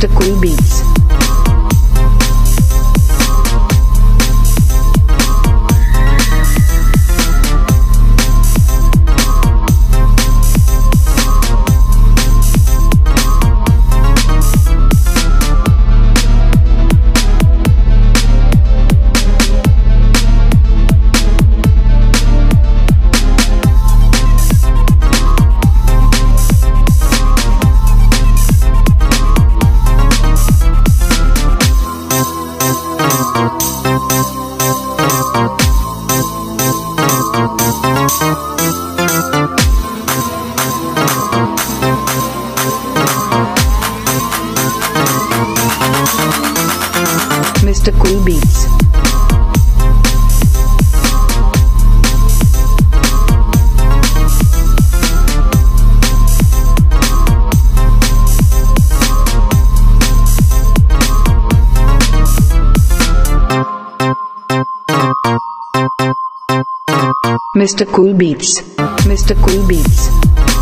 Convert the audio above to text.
Mr. Cool Beats. Mr. Cool Beats. Mr. Cool Beats. Mr. Cool Beats.